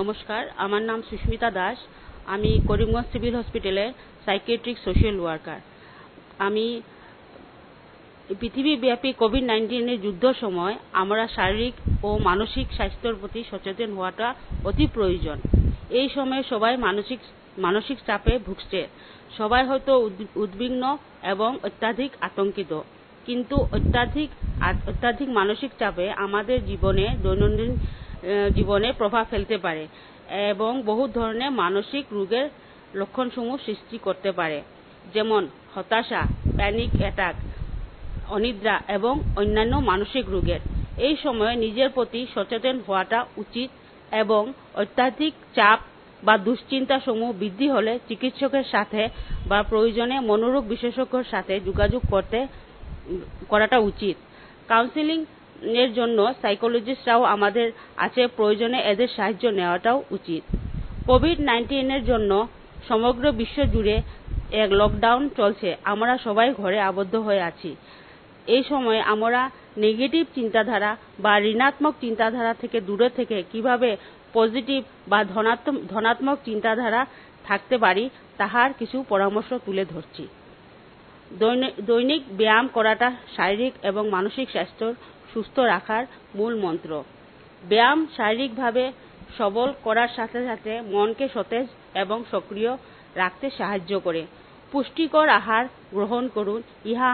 নমস্কার, আমার নাম সুস্মিতা দাস। আমি করিমগঞ্জ সিভিল হসপিটালে সাইকিয়াট্রিক সোশ্যাল ওয়ার্কার। আমি পৃথিবীব্যাপী কোভিড নাইন্টিনের যুদ্ধ সময় আমরা শারীরিক ও মানসিক স্বাস্থ্যের প্রতি সচেতন হওয়াটা অতি প্রয়োজন। এই সময়ে সবাই মানসিক মানসিক চাপে ভুগছে। সবাই হয়তো উদ্বিগ্ন এবং অত্যাধিক আতঙ্কিত। কিন্তু অত্যাধিক অত্যাধিক মানসিক চাপে আমাদের জীবনে দৈনন্দিন জীবনে প্রভাব ফেলতে পারে এবং বহু ধরনের মানসিক রোগের লক্ষণসমূহ সৃষ্টি করতে পারে। যেমন হতাশা প্যানিক অ্যাটাক অনিদ্রা এবং অন্যান্য মানসিক রোগের। এই সময়ে নিজের প্রতি সচেতন হওয়াটা উচিত এবং অত্যাধিক চাপ বা দুশ্চিন্তা সমূহ বৃদ্ধি হলে চিকিৎসকের সাথে বা প্রয়োজনে মনোরোগ বিশেষজ্ঞের সাথে যোগাযোগ করতে, করাটা উচিত। কাউন্সিলিং এর জন্য সাইকোলজিস্টরাও আমাদের আছে প্রয়োজনে এদের সাহায্য নেওয়াটাও উচিত। কোভিড নাইন্টিনের জন্য সমগ্র বিশ্ব জুড়ে এক লকডাউন চলছে। আমরা সবাই ঘরে আবদ্ধ হয়ে আছি। এই সময় আমরা নেগেটিভ চিন্তাধারা বা ঋণাত্মক চিন্তাধারা থেকে দূরে থেকে কীভাবে পজিটিভ বা ধনাত্মক চিন্তাধারা থাকতে পারি, তাহার কিছু পরামর্শ তুলে ধরছি। দৈনিক ব্যায়াম করাটা শারীরিক এবং মানসিক স্বাস্থ্য সুস্থ রাখার মূল মন্ত্র। ব্যায়াম শারীরিকভাবে সবল করার সাথে সাথে মনকে সতেজ এবং সক্রিয় রাখতে সাহায্য করে। পুষ্টিকর আহার গ্রহণ করুন, ইহা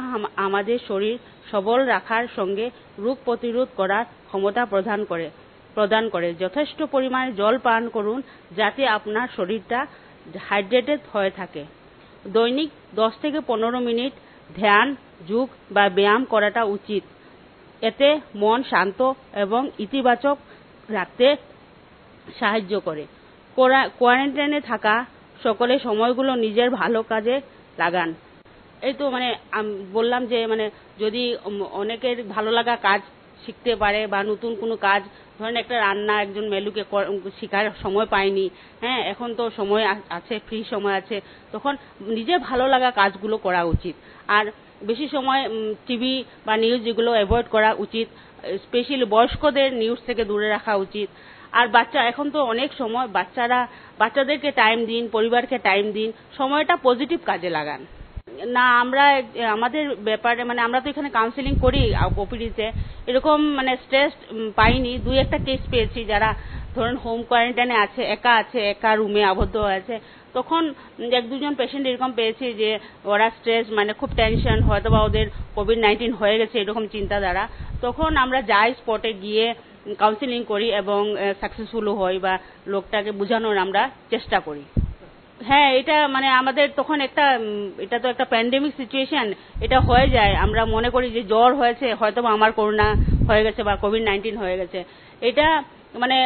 আমাদের শরীর সবল রাখার সঙ্গে রোগ প্রতিরোধ করার ক্ষমতা প্রদান করে প্রদান করে। যথেষ্ট পরিমাণে জল পান করুন, যাতে আপনার শরীরটা হাইড্রেটেড হয়ে থাকে। দৈনিক দশ থেকে পনেরো মিনিট ধ্যান, যোগ বা ব্যায়াম করাটা উচিত। এতে মন শান্ত এবং ইতিবাচক রাখতে সাহায্য করে। কোয়ারেন্টাইনে থাকা সকলে সময়গুলো নিজের ভালো কাজে লাগান। এই তো মানে বললাম যে মানে যদি অনেকের ভালো লাগা কাজ শিখতে পারে বা নতুন কোনো কাজ, ধরেন একটা রান্না একজন মেলুকে শেখার সময় পায়নি হ্যাঁ এখন তো সময় আছে ফ্রি সময় আছে, তখন নিজের ভালো লাগা কাজগুলো করা উচিত। আর বেশি সময় টিভি বা নিউজ যেগুলো অ্যাভয়েড করা উচিত স্পেশালি বয়স্কদের নিউজ থেকে দূরে রাখা উচিত। আর বাচ্চা, এখন তো অনেক সময় বাচ্চারা, বাচ্চাদেরকে টাইম দিন, পরিবারকে টাইম দিন, সময়টা পজিটিভ কাজে লাগান। না, আমরা, আমাদের ব্যাপারে মানে আমরা তো এখানে কাউন্সিলিং করি ওপিডিতে এরকম মানে স্ট্রেস পাইনি। দুই একটা কেস পেয়েছি যারা ধরুন হোম কোয়ারেন্টাইনে আছে, একা আছে, একা রুমে আবদ্ধ হয়ে আছে। তখন এক দুজন পেশেন্ট এরকম পেয়েছি যে ওরা স্ট্রেস মানে খুব টেনশন হয়তো বা ওদের কোভিড নাইন্টিন হয়ে গেছে এরকম চিন্তাধারা। তখন আমরা যাই স্পটে গিয়ে কাউন্সিলিং করি এবং সাকসেসফুলও হই বা লোকটাকে বোঝানোর আমরা চেষ্টা করি। হ্যাঁ এটা মানে আমাদের তখন একটা এটা তো একটা প্যান্ডেমিক সিচুয়েশন এটা হয়ে যায়। আমরা মনে করি যে জ্বর হয়েছে হয়তো আমার করোনা হয়ে গেছে বা কোভিড নাইন্টিন হয়ে গেছে। এটা মানে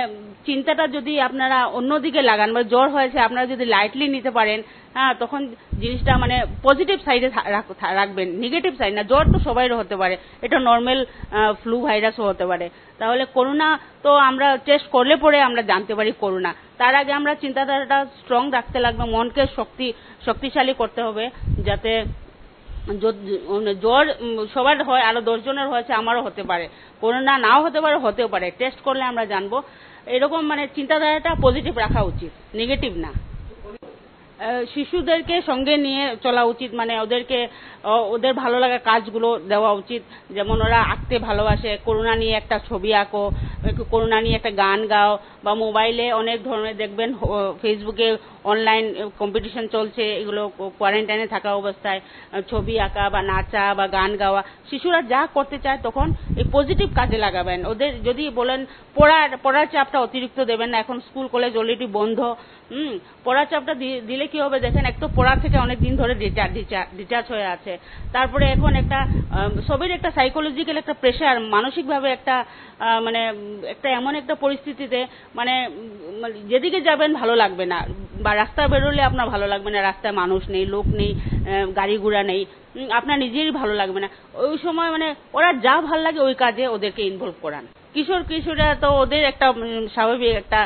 চিন্তাটা যদি আপনারা অন্যদিকে লাগান মানে জ্বর হয়েছে, আপনারা যদি লাইটলি নিতে পারেন হ্যাঁ তখন জিনিসটা মানে পজিটিভ সাইডে রাখবেন। নেগেটিভ সাইড না, জ্বর তো সবাইরও হতে পারে। এটা নর্মাল ফ্লু ভাইরাসও হতে পারে। তাহলে করোনা তো আমরা টেস্ট করলে পরে আমরা জানতে পারি করোনা তার আগে আমরা চিন্তাধারাটা স্ট্রং রাখতে লাগবে, মনকে শক্তি, শক্তিশালী করতে হবে, যাতে জ্বর সবার হয়, আরও দশজনের হয়েছে, আমারও হতে পারে। করোনা নাও হতে পারে, হতেও পারে। টেস্ট করলে আমরা জানব। এরকম মানে চিন্তাধারাটা পজিটিভ রাখা উচিত নেগেটিভ না। শিশুদেরকে সঙ্গে নিয়ে চলা উচিত মানে ওদেরকে ওদের ভালো লাগা কাজগুলো দেওয়া উচিত। যেমন ওরা আঁকতে ভালোবাসে, করুণা নিয়ে একটা ছবি আঁকো করোনা নিয়ে একটা গান গাও, বা মোবাইলে অনেক ধরনের দেখবেন ফেসবুকে অনলাইন কম্পিটিশন চলছে, এগুলো কোয়ারেন্টাইনে থাকা অবস্থায় ছবি আঁকা বা নাচা বা গান গাওয়া। শিশুরা যা করতে চায় তখন এই পজিটিভ কাজে লাগাবেন। ওদের যদি বলেন, পড়ার পড়ার চাপটা অতিরিক্ত দেবেন না, এখন স্কুল কলেজ অলরেডি বন্ধ। হুম, পড়ার চাপটা দিলে কি হবে দেখেন, এক তো পড়া থেকে অনেক দিন ধরে ডিটাচ হয়ে আছে। তারপরে এখন একটা সবের একটা সাইকোলজিক্যাল একটা প্রেশার মানসিকভাবে একটা মানে একটা এমন একটা পরিস্থিতিতে মানে যেদিকে যাবেন ভালো লাগবে না। বা রাস্তায় বেরোলে আপনার ভালো লাগবে না, রাস্তায় মানুষ নেই, লোক নেই গাড়ি ঘোড়া নেই আপনার নিজেরই ভালো লাগবে না। ওই সময় মানে ওরা যা ভালো লাগে ওই কাজে ওদেরকে ইনভলভ করান। কিশোর কিশোররা তো ওদের একটা স্বাভাবিক একটা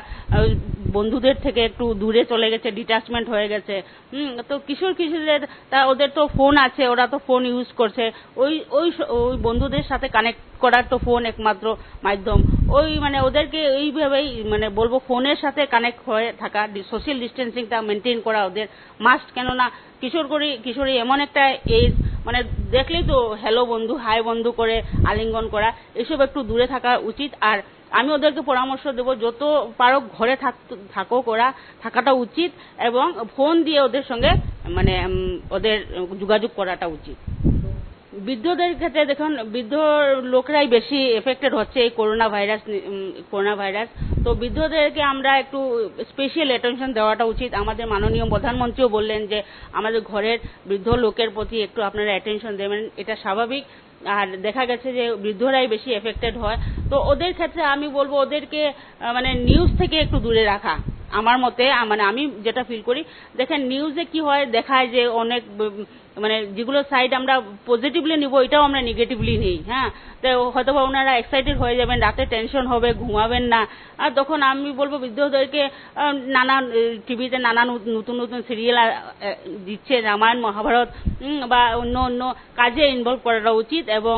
বন্ধুদের থেকে একটু দূরে চলে গেছে ডিটাচমেন্ট হয়ে গেছে। হুম, তো কিশোর কিশোরদের তা, ওদের তো ফোন আছে, ওরা তো ফোন ইউজ করছে। ওই ওই ওই বন্ধুদের সাথে কানেক্ট করার তো ফোন একমাত্র মাধ্যম। ওই মানে ওদেরকে এইভাবেই মানে বলব ফোনের সাথে কানেক্ট হয়ে থাকা সোশ্যাল ডিস্টেন্সিংটা মেনটেন করা ওদের মাস্ট কেননা কিশোর করি, কিশোরী এমন একটা এজ মানে দেখলেই তো হ্যালো বন্ধু হাই বন্ধু করে আলিঙ্গন করা, এসব একটু দূরে থাকা উচিত। আর আমি ওদেরকে পরামর্শ দেব, যত পারো ঘরে থাক- ওরা, থাকাটা উচিত এবং ফোন দিয়ে ওদের সঙ্গে মানে ওদের যোগাযোগ করাটা উচিত। বৃদ্ধদের ক্ষেত্রে দেখুন, বৃদ্ধ লোকরাই বেশি এফেক্টেড হচ্ছে এই করোনা ভাইরাস করোনা ভাইরাস। তো বৃদ্ধদেরকে আমরা একটু স্পেশাল অ্যাটেনশন দেওয়াটা উচিত। আমাদের মাননীয় প্রধানমন্ত্রীও বললেন যে, আমাদের ঘরের বৃদ্ধ লোকের প্রতি একটু আপনারা অ্যাটেনশন দেবেন, এটা স্বাভাবিক। আর দেখা গেছে যে বৃদ্ধরাই বেশি এফেক্টেড হয়। তো ওদের ক্ষেত্রে আমি বলব ওদেরকে মানে নিউজ থেকে একটু দূরে রাখা। আমার মতে মানে আমি যেটা ফিল করি, দেখেন নিউজে কি হয়, দেখায় যে অনেক মানে যেগুলো সাইড আমরা পজিটিভলি নিব, এটাও আমরা নেগেটিভলি নেই হ্যাঁ? তো হয়তো বা ওনারা এক্সাইটেড হয়ে যাবেন, রাতে টেনশন হবে, ঘুমাবেন না। আর তখন আমি বলব বৃদ্ধদেরকে নানান টিভিতে নানান নতুন নতুন সিরিয়াল দিচ্ছে, রামায়ণ, মহাভারত বা অন্য অন্য কাজে ইনভলভ করাটা উচিত এবং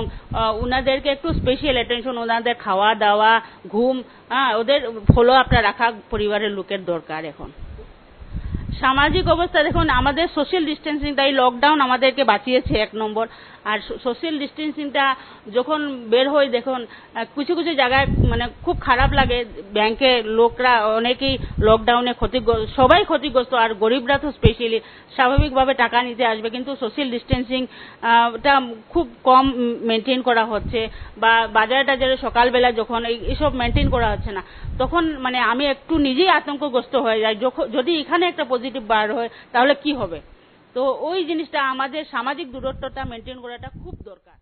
ওনাদেরকে একটু স্পেশাল অ্যাটেনশন ওনাদের খাওয়া দাওয়া ঘুম হ্যাঁ ওদের ফলো আপটা রাখা পরিবারের লোকের দরকার এখন। সামাজিক অবস্থা দেখুন, আমাদের সোশ্যাল ডিস্টেন্সিং তাই লকডাউন আমাদেরকে বাঁচিয়েছে এক নম্বর। আর সোশ্যাল ডিস্টেন্সিংটা যখন বের হই দেখুন কিছু কিছু জায়গায় মানে খুব খারাপ লাগে। ব্যাংকে লোকরা অনেকেই লকডাউনে ক্ষতিগ্রস্ত, সবাই ক্ষতিগ্রস্ত আর গরিবরা তো স্পেশালি স্বাভাবিকভাবে টাকা নিতে আসবে। কিন্তু সোশ্যাল ডিস্টেন্সিং টা খুব কম মেনটেন করা হচ্ছে বা বাজারে টাজারে সকালবেলা যখন এইসব মেনটেন করা হচ্ছে না, তখন মানে আমি একটু নিজেই আতঙ্কগ্রস্ত হয়ে যাই। যদি এখানে একটা পজিটিভ বার হয়, তাহলে কি হবে? তো ওই জিনিসটা আমাদের সামাজিক দূরত্বটা মেনটেন করাটা খুব দরকার।